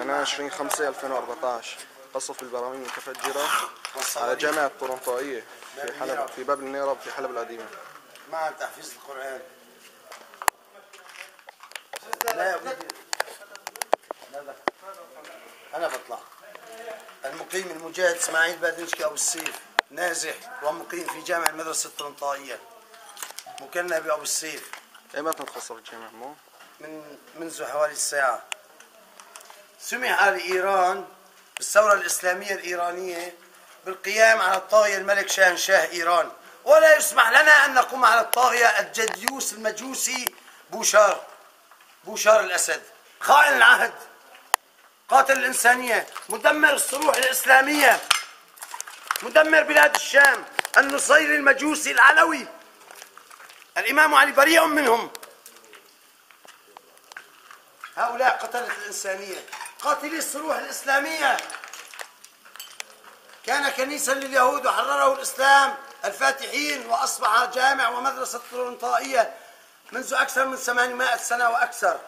من 20 5 2014 قصف البراميل المتفجرة على جامعة الطرنطائية في حلب في باب النيرب في حلب القديمة. مع تحفيظ القرآن. لا يا أنا بطلع. المقيم المجاهد إسماعيل بادنشكي أبو السيف نازح ومقيم في جامع المدرسة الطرنطائية مكنى بأبو السيف. ايمتى تخصف الجامعة مو؟ من منذ حوالي الساعة. سمح لإيران بالثورة الإسلامية الإيرانية بالقيام على الطاغية الملك شاهنشاه إيران. ولا يسمح لنا أن نقوم على الطاغية الجديوس المجوسي بوشار بوشار الأسد خائن العهد قاتل الإنسانية مدمر الصروح الإسلامية مدمر بلاد الشام النصيري المجوسي العلوي. الإمام علي بريء منهم. هؤلاء قتلة الإنسانية. قاتلي الصروح الإسلامية. كان كنيسا لليهود وحرره الإسلام الفاتحين وأصبح جامع ومدرسة طرنطائية منذ أكثر من 800 سنة وأكثر.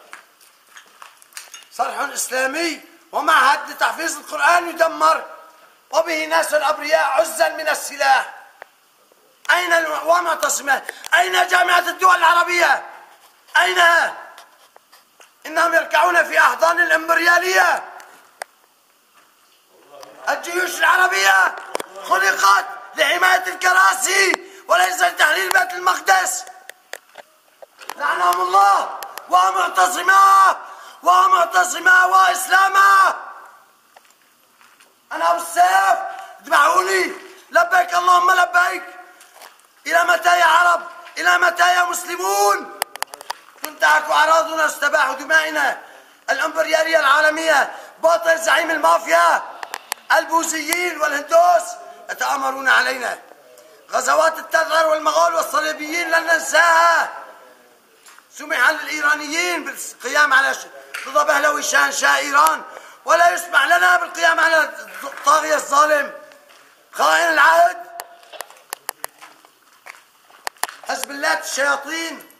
صرح إسلامي ومعهد لتحفيظ القرآن يدمر وبه ناس أبرياء عزا من السلاح. أين ومعتصمة أين جامعة الدول العربية؟ أين إنهم يركعون في أحضان الإمبريالية. الجيوش العربية خلقت لحماية الكراسي وليس لتحرير بيت المقدس. لعنهم الله ومعتصما ومعتصما وإسلاما أنا أبو السيف اتبعوني لبيك اللهم لبيك. إلى متى يا عرب؟ إلى متى يا مسلمون؟ تنتهك أعراضنا استباح دمائنا. الإمبريالية العالمية باطل زعيم المافيا. البوذيين والهندوس يتآمرون علينا. غزوات التتر والمغول والصليبيين لن ننساها. سمح للإيرانيين بالقيام على ضد بهلوي شان شاه إيران. ولا يسمح لنا بالقيام على الطاغية الظالم. خائن العهد. حزب الله الشياطين.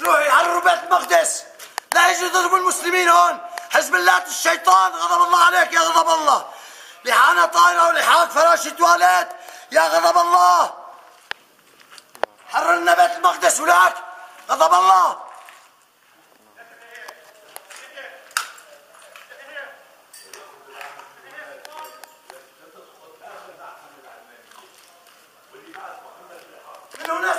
روحوا يحرروا بيت المقدس؟ لا يجوا يضربوا المسلمين هون. حزب الله الشيطان غضب الله عليك يا غضب الله. لحانة طائرة ولحاق فراشة تواليت يا غضب الله. حررنا بيت المقدس ولاك غضب الله. من هنا